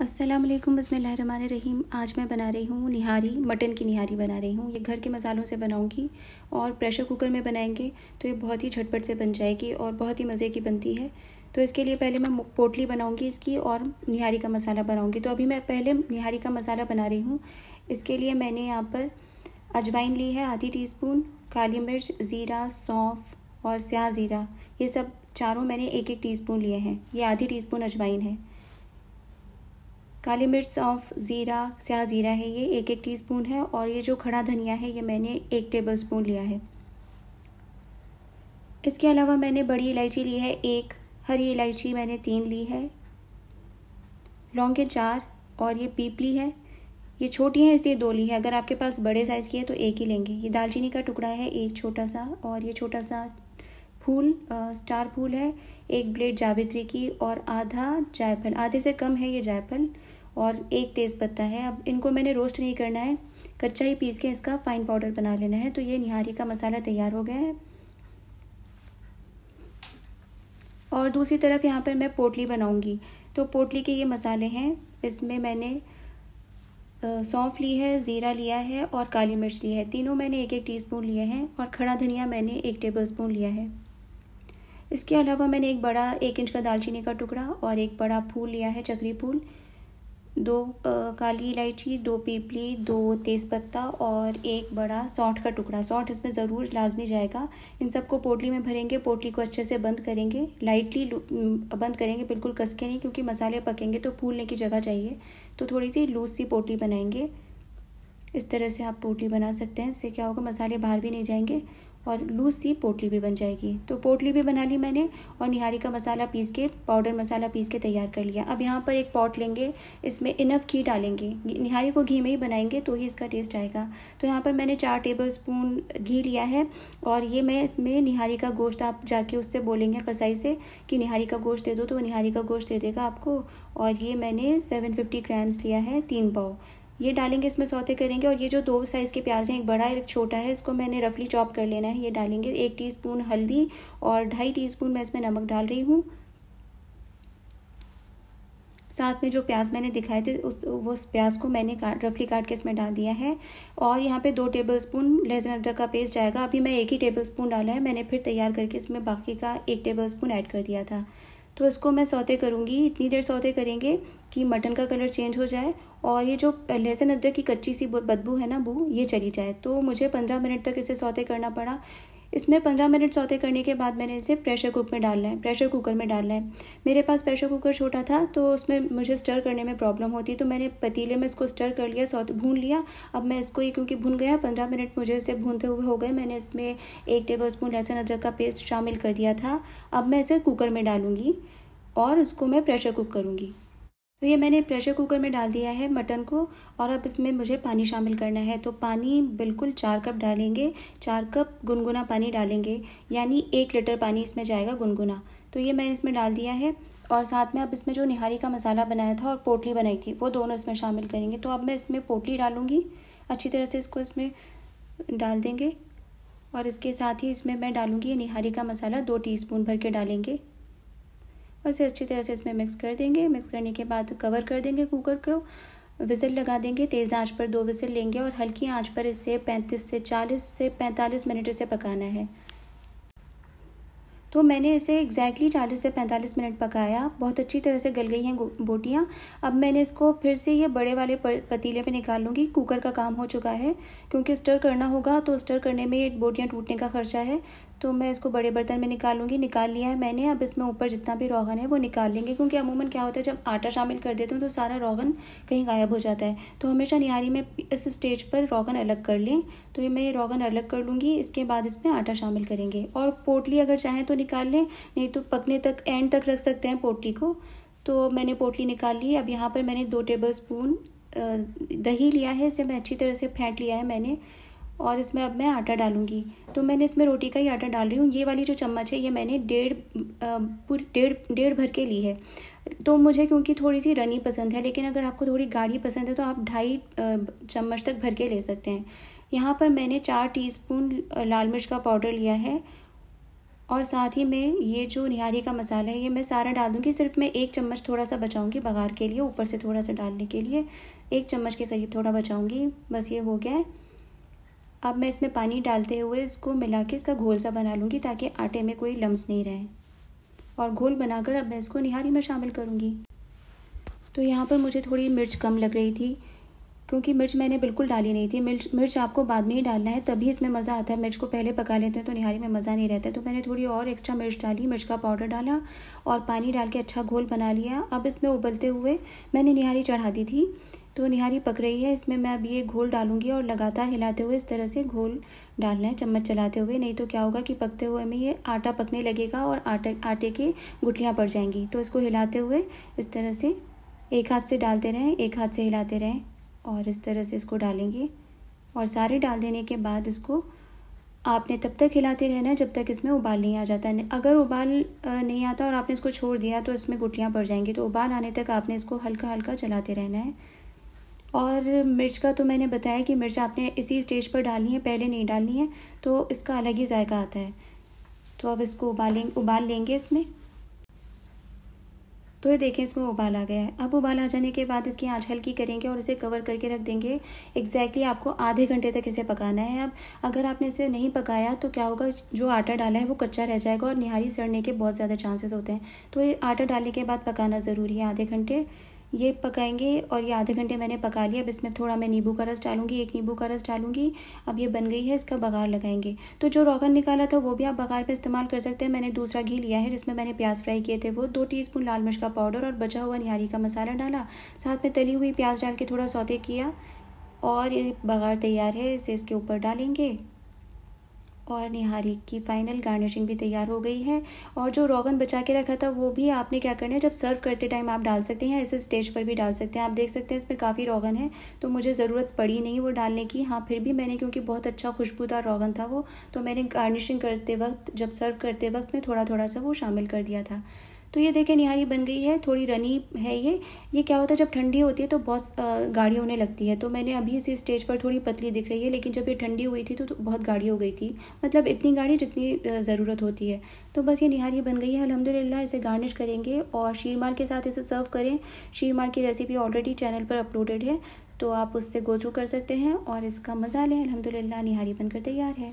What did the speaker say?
वालेकुम रहीम आज मैं बना रही हूँ निहारी, मटन की निहारी बना रही हूँ। ये घर के मसालों से बनाऊँगी और प्रेशर कुकर में बनाएँगे तो ये बहुत ही झटपट से बन जाएगी और बहुत ही मज़े की बनती है। तो इसके लिए पहले मैं पोटली बनाऊँगी इसकी और निहारी का मसाला बनाऊँगी। तो अभी मैं पहले निहारी का मसाला बना रही हूँ। इसके लिए मैंने यहाँ पर अजवाइन ली है आधी टी स्पून काली मिर्च, ज़ीरा, सौंफ और स्याह ज़ीरा। ये सब चारों मैंने एक एक टीस्पून लिए हैं। ये आधी टीस्पून अजवाइन है। काली मिर्च ऑफ़ ज़ीरा, स्याह ज़ीरा है ये, एक एक टीस्पून है और ये जो खड़ा धनिया है ये मैंने एक टेबल स्पून लिया है। इसके अलावा मैंने बड़ी इलायची ली है, एक हरी इलायची मैंने तीन ली है, लौंगे चार और ये पीपली है। ये छोटी है, इसलिए दो ली है। अगर आपके पास बड़े साइज़ की है तो एक ही लेंगे। ये दालचीनी का टुकड़ा है, एक छोटा सा, और ये छोटा सा फूल स्टार फूल है, एक ब्लेड जावित्री की और आधा जायफल। आधे से कम है ये जायफल। और एक तेज़ पत्ता है। अब इनको मैंने रोस्ट नहीं करना है। कच्चा ही पीस के इसका फाइन पाउडर बना लेना है। तो ये निहारी का मसाला तैयार हो गया है। और दूसरी तरफ़ यहाँ पर मैं पोटली बनाऊँगी। तो पोटली के ये मसाले हैं। इसमें मैंने सौंफ ली है, ज़ीरा लिया है और काली मिर्च ली है। तीनों मैंने एक एक टीस्पून लिए हैं और खड़ा धनिया मैंने एक टेबल स्पून लिया है। इसके अलावा मैंने एक बड़ा एक इंच का दालचीनी का टुकड़ा और एक बड़ा फूल लिया है, चक्री फूल। दो काली इलायची, दो पीपली, दो तेज़पत्ता और एक बड़ा सौंठ का टुकड़ा। सौंठ इसमें ज़रूर लाजमी जाएगा। इन सबको पोटली में भरेंगे, पोटली को अच्छे से बंद करेंगे। लाइटली बंद करेंगे, बिल्कुल कस के नहीं, क्योंकि मसाले पकेंगे तो फूलने की जगह चाहिए। तो थोड़ी सी लूज सी पोटली बनाएँगे। इस तरह से आप पोटली बना सकते हैं, इससे क्या होगा, मसाले बाहर भी नहीं जाएँगे। और लूज सी पोटली भी बन जाएगी। तो पोटली भी बना ली मैंने और निहारी का मसाला पीस के, पाउडर मसाला पीस के तैयार कर लिया। अब यहाँ पर एक पॉट लेंगे, इसमें इनफ घी डालेंगे। निहारी को घी में ही बनाएँगे तो ही इसका टेस्ट आएगा। तो यहाँ पर मैंने चार टेबल स्पून घी लिया है और ये मैं इसमें निहारी का गोश्त, आप जाके उससे बोलेंगे कसाई से कि निहारी का गोश्त दे दो तो वो निहारी का गोश्त दे देगा आपको। और ये मैंने सेवन फिफ्टी ग्राम्स लिया है, तीन पाव। ये डालेंगे इसमें सौते करेंगे और ये जो दो साइज़ के प्याज हैं, एक बड़ा है एक छोटा है, इसको मैंने रफली चॉप कर लेना है। ये डालेंगे एक टीस्पून हल्दी और ढाई टीस्पून मैं इसमें नमक डाल रही हूँ। साथ में जो प्याज मैंने दिखाए थे, उस, वो प्याज को मैंने काट रफली काट के इसमें डाल दिया है। और यहाँ पे दो टेबल स्पून लहसुन अदरक का पेस्ट जाएगा। अभी मैं एक ही टेबल स्पून डाला है, मैंने फिर तैयार करके इसमें बाकी का एक टेबल स्पून ऐड कर दिया था। तो इसको मैं सौते करूँगी। इतनी देर सौते करेंगे कि मटन का कलर चेंज हो जाए और ये जो लहसुन अदरक की कच्ची सी बदबू है ना बू, ये चली जाए। तो मुझे पंद्रह मिनट तक इसे सौते करना पड़ा। इसमें पंद्रह मिनट सौते करने के बाद मैंने इसे प्रेशर कुक में डालना है, प्रेशर कुकर में डालना है। मेरे पास प्रेशर कुकर छोटा था तो उसमें मुझे स्टर करने में प्रॉब्लम होती तो मैंने पतीले में इसको स्टर कर लिया, सौते, भून लिया। अब मैं इसको ही, क्योंकि भून गया, पंद्रह मिनट मुझे इसे भूनते हुए हो गए। मैंने इसमें एक टेबल स्पून लहसुन अदरक का पेस्ट शामिल कर दिया था। अब मैं इसे कुकर में डालूँगी और उसको मैं प्रेशर कुक करूँगी। तो ये मैंने प्रेशर कुकर में डाल दिया है मटन को, और अब इसमें मुझे पानी शामिल करना है। तो पानी बिल्कुल चार कप डालेंगे, चार कप गुनगुना पानी डालेंगे, यानी एक लीटर पानी इसमें जाएगा गुनगुना। तो ये मैंने इसमें डाल दिया है, और साथ में अब इसमें जो निहारी का मसाला बनाया था और पोटली बनाई थी, वो दोनों इसमें शामिल करेंगे। तो अब मैं इसमें पोटली डालूँगी। अच्छी तरह से इसको इसमें डाल देंगे, और इसके साथ ही इसमें मैं डालूँगी निहारी का मसाला दो टीस्पून भर के डालेंगे। बस अच्छी तरह से इसमें मिक्स कर देंगे। मिक्स करने के बाद कवर कर देंगे कुकर को। विज़ल लगा देंगे, तेज़ आँच पर दो विज़ल लेंगे और हल्की आँच पर इसे पैंतीस से चालीस से पैंतालीस मिनट इसे पकाना है। तो मैंने इसे एग्जैक्टली चालीस से पैंतालीस मिनट पकाया। बहुत अच्छी तरह से गल गई हैं बोटियाँ। अब मैंने इसको फिर से ये बड़े वाले पतीले पे निकाल लूँगी। कुकर का काम हो चुका है। क्योंकि स्टर करना होगा तो स्टर करने में ये बोटियाँ टूटने का खर्चा है। तो मैं इसको बड़े बर्तन में निकाल लूँगी निकाल लिया है मैंने। अब इसमें ऊपर जितना भी रोगन है वो निकाल लेंगे, क्योंकि अमूमन क्या होता है, जब आटा शामिल कर देते हैं तो सारा रोगन कहीं गायब हो जाता है। तो हमेशा निहारी में इस स्टेज पर रोगन अलग कर लें। तो ये मैं रोगन अलग कर लूँगी, इसके बाद इसमें आटा शामिल करेंगे। और पोटली अगर चाहें तो निकाल लें, नहीं तो पकने तक एंड तक रख सकते हैं पोटली को। तो मैंने पोटली निकाल ली। अब यहाँ पर मैंने दो टेबल स्पून दही लिया है। इसे मैं अच्छी तरह से फेंट लिया है मैंने। और इसमें अब मैं आटा डालूँगी। तो मैंने इसमें रोटी का ही आटा डाल रही हूँ। ये वाली जो चम्मच है, ये मैंने डेढ़ पूरी, डेढ़ डेढ़ भर के ली है। तो मुझे क्योंकि थोड़ी सी रनी पसंद है, लेकिन अगर आपको थोड़ी गाढ़ी पसंद है तो आप ढाई चम्मच तक भर के ले सकते हैं। यहाँ पर मैंने चार टीस्पून लाल मिर्च का पाउडर लिया है। और साथ ही में ये जो निहारी का मसाला है, ये मैं सारा डाल दूँगी। सिर्फ़ मैं एक चम्मच थोड़ा सा बचाऊँगी बघार के लिए, ऊपर से थोड़ा सा डालने के लिए। एक चम्मच के करीब थोड़ा बचाऊँगी। बस ये हो गया है। अब मैं इसमें पानी डालते हुए इसको मिला के इसका घोल सा बना लूँगी ताकि आटे में कोई लम्स नहीं रहे। और घोल बनाकर अब मैं इसको निहारी में शामिल करूँगी। तो यहाँ पर मुझे थोड़ी मिर्च कम लग रही थी, क्योंकि मिर्च मैंने बिल्कुल डाली नहीं थी। मिर्च मिर्च आपको बाद में ही डालना है, तभी इसमें मज़ा आता है। मिर्च को पहले पका लेते हैं तो निहारी में मज़ा नहीं रहता तो मैंने थोड़ी और एक्स्ट्रा मिर्च डाली, मिर्च का पाउडर डाला और पानी डाल के अच्छा घोल बना लिया। अब इसमें उबलते हुए मैंने निहारी चढ़ा दी थी। तो निहारी पक रही है। इसमें मैं अब ये घोल डालूँगी और लगातार हिलाते हुए इस तरह से घोल डालना है, चम्मच चलाते हुए। नहीं तो क्या होगा कि पकते हुए में ये आटा पकने लगेगा और आटे आटे की गुठलियाँ पड़ जाएँगी। तो इसको हिलाते हुए इस तरह से एक हाथ से डालते रहें, एक हाथ से हिलाते रहें और इस तरह से इसको डालेंगे। और सारे डाल देने के बाद इसको आपने तब तक हिलाते रहना जब तक इसमें उबाल नहीं आ जाता। अगर उबाल नहीं आता और आपने इसको छोड़ दिया तो इसमें गुटियाँ पड़ जाएँगी। तो उबाल आने तक आपने इसको हल्का हल्का चलाते रहना है। और मिर्च का तो मैंने बताया कि मिर्च आपने इसी स्टेज पर डालनी है, पहले नहीं डालनी है तो इसका अलग ही जायका आता है। तो अब इसको उबालें, उबाल लेंगे इसमें। तो ये देखें, इसमें उबाल आ गया है। अब उबाल आ जाने के बाद इसकी आँच हल्की करेंगे और इसे कवर करके रख देंगे। एग्जैक्टली exactly आपको आधे घंटे तक इसे पकाना है। अब अगर आपने इसे नहीं पकाया तो क्या होगा, जो आटा डाला है वो कच्चा रह जाएगा और निहारी सड़ने के बहुत ज़्यादा चांसेस होते हैं। तो ये आटा डालने के बाद पकाना ज़रूरी है आधे घंटे। ये पकाएँगे और ये आधे घंटे मैंने पका लिया। अब इसमें थोड़ा मैं नींबू का रस डालूँगी, एक नींबू का रस डालूँगी। अब ये बन गई है, इसका बघार लगाएँगे। तो जो रोगन निकाला था वो भी आप बघार पे इस्तेमाल कर सकते हैं। मैंने दूसरा घी लिया है जिसमें मैंने प्याज फ्राई किए थे वो। दो टीस्पून लाल मिर्च का पाउडर और बचा हुआ निहारी का मसाला डाला। साथ में तली हुई प्याज डाल के थोड़ा सौते किया और ये बघार तैयार है, इसे इसके ऊपर डालेंगे। और निहारी की फाइनल गार्निशिंग भी तैयार हो गई है। और जो रोगन बचा के रखा था, वो भी आपने क्या करना है, जब सर्व करते टाइम आप डाल सकते हैं ऐसे स्टेज पर भी डाल सकते हैं। आप देख सकते हैं इसमें काफ़ी रोगन है तो मुझे ज़रूरत पड़ी नहीं वो डालने की। हाँ फिर भी मैंने, क्योंकि बहुत अच्छा खुशबूदार रोगन था वो तो मैंने गार्निशिंग करते वक्त, जब सर्व करते वक्त मैं थोड़ा थोड़ा सा वो शामिल कर दिया था। तो ये देखें निहारी बन गई है थोड़ी रनी है ये। ये क्या होता है जब ठंडी होती है तो बहुत गाढ़ी होने लगती है। तो मैंने अभी इसी स्टेज पर थोड़ी पतली दिख रही है लेकिन जब ये ठंडी हुई थी तो, तो बहुत गाढ़ी हो गई थी। मतलब इतनी गाढ़ी जितनी ज़रूरत होती है। तो बस ये निहारी बन गई है। अलहमदिल्ला इसे गार्निश करेंगे और शीरमाल के साथ इसे सर्व करें। शीरमाल की रेसिपी ऑलरेडी चैनल पर अपलोडेड है तो आप उससे गो थ्रू कर सकते हैं और इसका मज़ा लें। अलहमदिल्ला निहारी बनकर तैयार है।